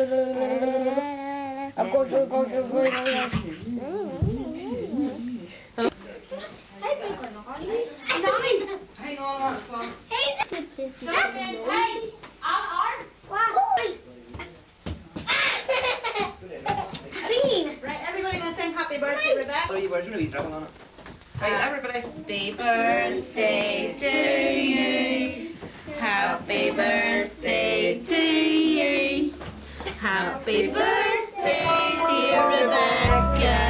I'm going to go to the Hang on. Hey, everybody happy birthday, Rebecca. You were gonna be. Hey, everybody. Happy birthday to you. Happy birthday to you. Happy birthday, dear Rebecca.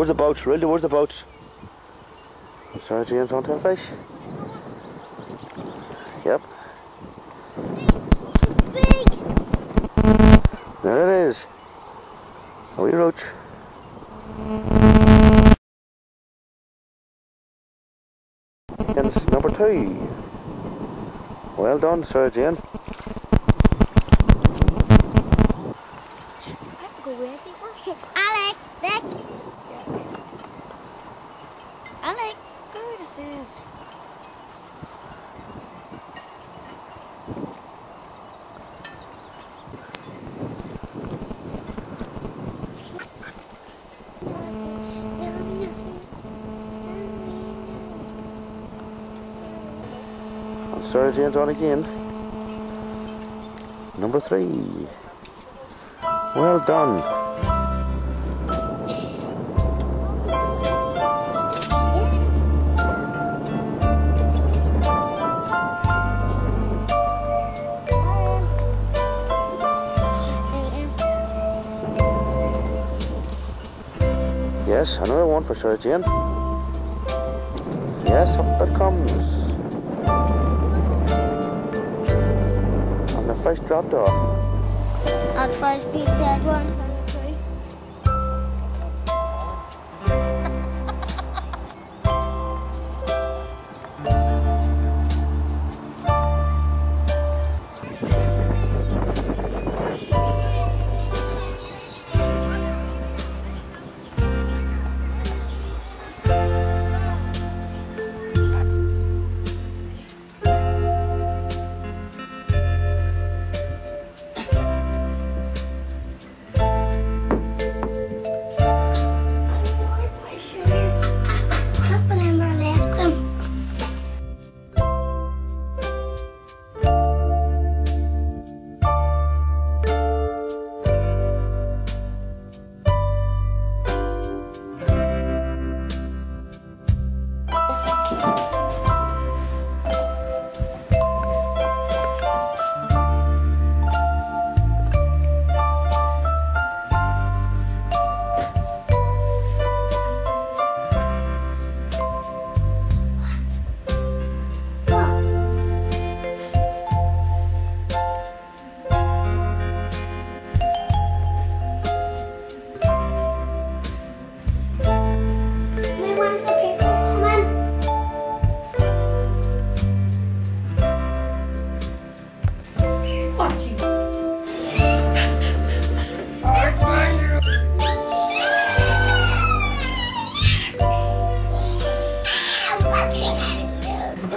Where's the boats, really Where's the boats. Sorry, James, on to fish. Yep. There it is. A wee roach. And number two. Well done, Sergeant. Jane. throw his on again. Number three. Well done. Yes, another one for Sarah Jane. Yes, up it comes. I'll try to biegt der Ton.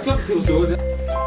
club feels good.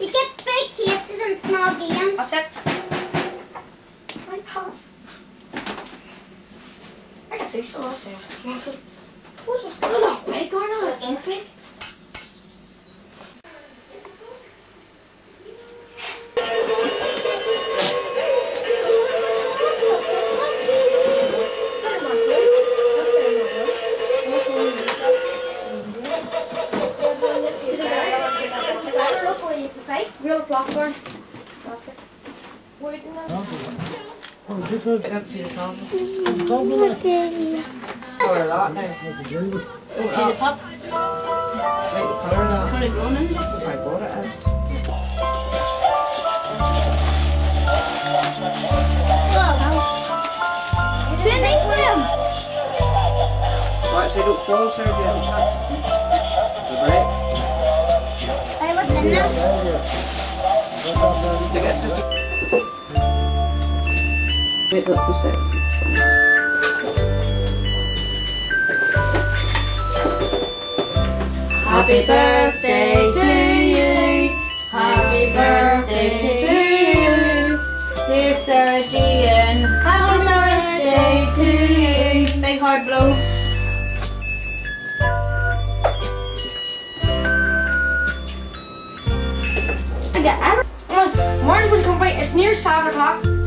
You get big cases and small games. That's it. My pop. I got two. Massive. What's this? Oh, that big or not? Too big. That's it, Tom. Or a lot now. Is it pop? Like the colour now. Colour grown in it? I bought it as. Big room. Right, so look, fall Sergio and touch. The break. Hey, what's in there? I guess just. Wait, look, this bit. Happy birthday to you. Happy birthday to you. Dear Sarah Jane, happy birthday to you. Big hard blow. I got I don't know. Morning's supposed to come right. It's near seven o'clock.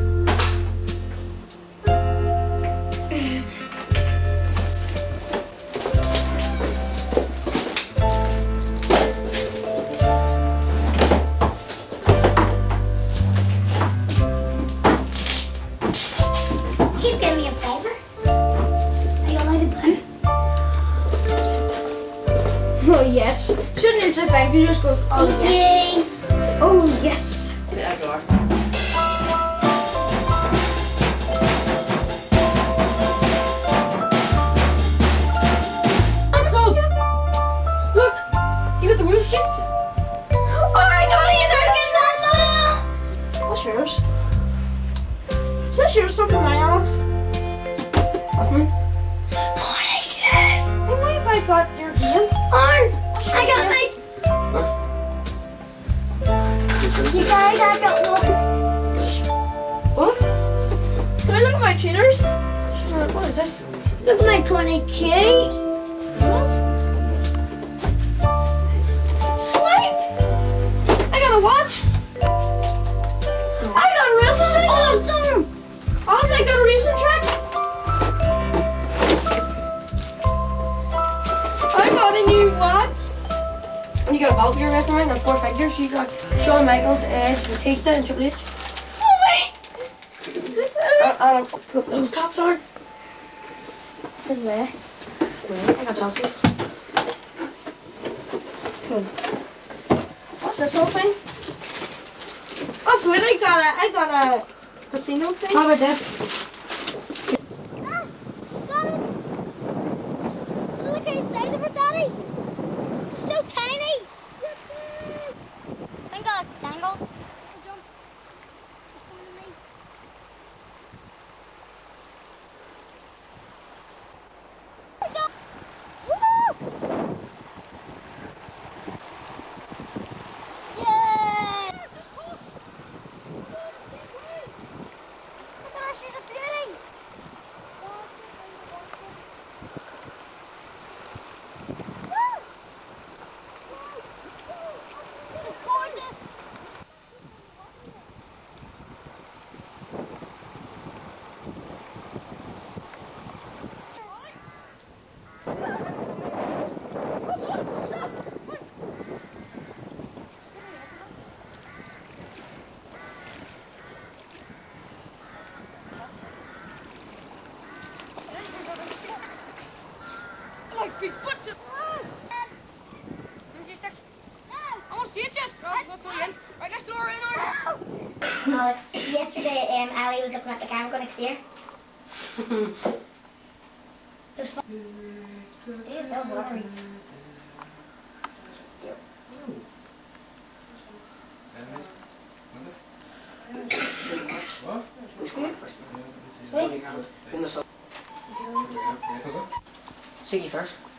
Got your hand. Arn, I got my. You guys, I got one. What? Somebody look at my cheaters. What is this? Look at my 20k. What? Sweet! I got a watch. I got a wrestling Awesome. Also, I got a racing you got a your wrestling ring and four figures. You got Shawn Michaels, Edge, Batista, and Triple H. Sweet! and, and put those tops on. There's there. I got Chelsea. What's this whole thing? Oh, sweet! I got a, I got a casino thing. How about this? Ah, got it. Look, I saved it for Daddy. It's so tiny. Thank God it's tangled. Jump. It's coming to me. Go. Woohoo! Yay! Look at her, she's a beauty. It's gorgeous. Like big butts. I want to see it just. I'll go through in. Right next door, in Alex, yesterday um, Ali was looking at the camera going clear. It's fun. It's all blurry. Sweet. Siggy first.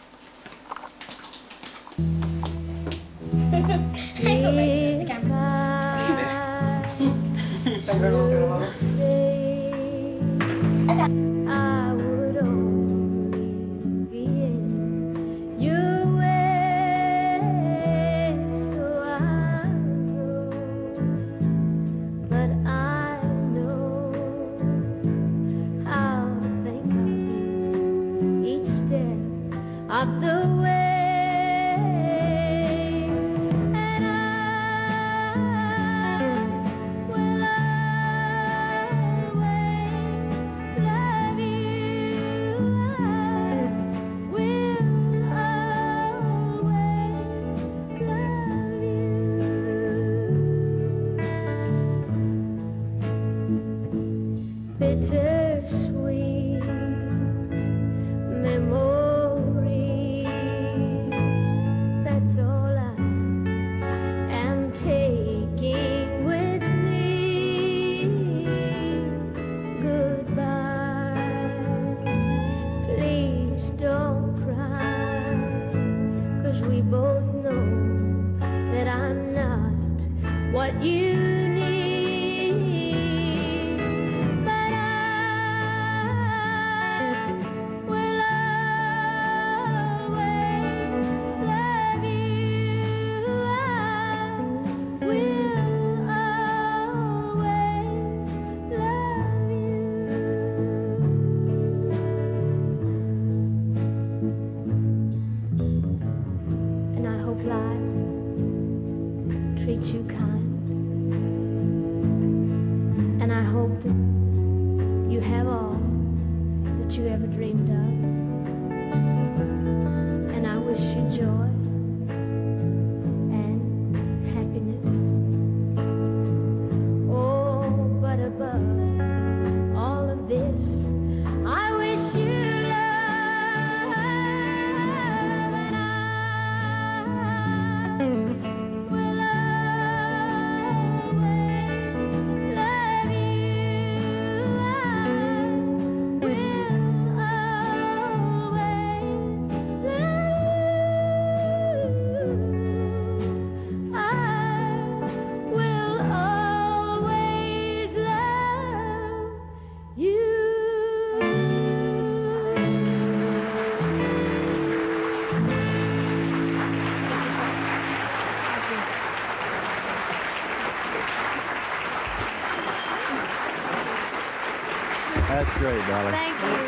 Dolly. Thank you.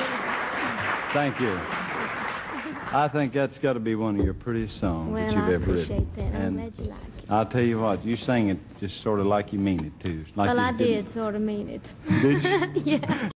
Thank you. I think that's got to be one of your prettiest songs Well, that you've I ever written. Well, I appreciate that. I'm glad you like it. I'll tell you what, you sang it just sort of like you mean it too. Like Well, I did sort of mean it. Did you? yeah.